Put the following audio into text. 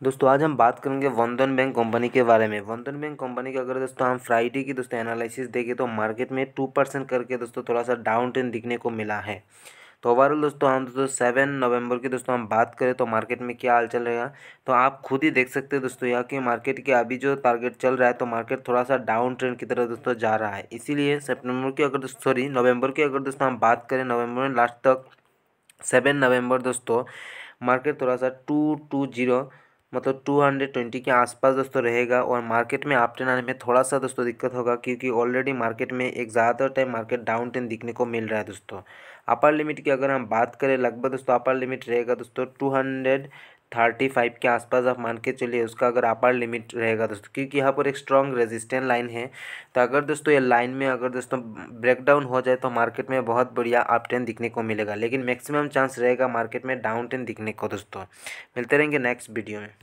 दोस्तों, आज हम बात करेंगे वंदन बैंक कंपनी के बारे में। वंदन बैंक कंपनी का अगर दोस्तों हम फ्राइडे की दोस्तों एनालिसिस देखें तो मार्केट में टू परसेंट करके दोस्तों थोड़ा सा डाउन ट्रेंड दिखने को मिला है। तो ओवरऑल दोस्तों, हम दोस्तों सेवन नवंबर की दोस्तों हम बात करें तो मार्केट में क्या हाल चल रहेगा तो आप खुद ही देख सकते हैं दोस्तों यहाँ की मार्केट के अभी जो टारगेट चल रहा है तो मार्केट थोड़ा सा डाउन ट्रेंड की तरह दोस्तों जा रहा है। इसीलिए सेप्टेम्बर की अगर सॉरी नवंबर की अगर दोस्तों हम बात करें नवंबर में लास्ट तक सेवन नवंबर दोस्तों मार्केट थोड़ा सा टू टू ज़ीरो मतलब टू हंड्रेड ट्वेंटी के आसपास दोस्तों रहेगा और मार्केट में आप ट्रेन आने में थोड़ा सा दोस्तों दिक्कत होगा क्योंकि ऑलरेडी मार्केट में एक ज़्यादातर टाइम मार्केट डाउन ट्रेन दिखने को मिल रहा है दोस्तों। अपर लिमिट की अगर हम बात करें, लगभग दोस्तों अपर लिमिट रहेगा दोस्तों टू हंड्रेड थर्टी फाइव के आसपास आप मान के चलिए उसका अगर अपर लिमिट रहेगा दोस्तों, क्योंकि यहाँ पर एक स्ट्रॉन्ग रेजिस्टेंट लाइन है। तो अगर दोस्तों ये लाइन में अगर दोस्तों ब्रेकडाउन हो जाए तो मार्केट में बहुत बढ़िया अप टेन दिखने को मिलेगा। लेकिन मैक्सिमम चांस रहेगा मार्केट में डाउन टेन दिखने को दोस्तों। मिलते रहेंगे नेक्स्ट वीडियो में।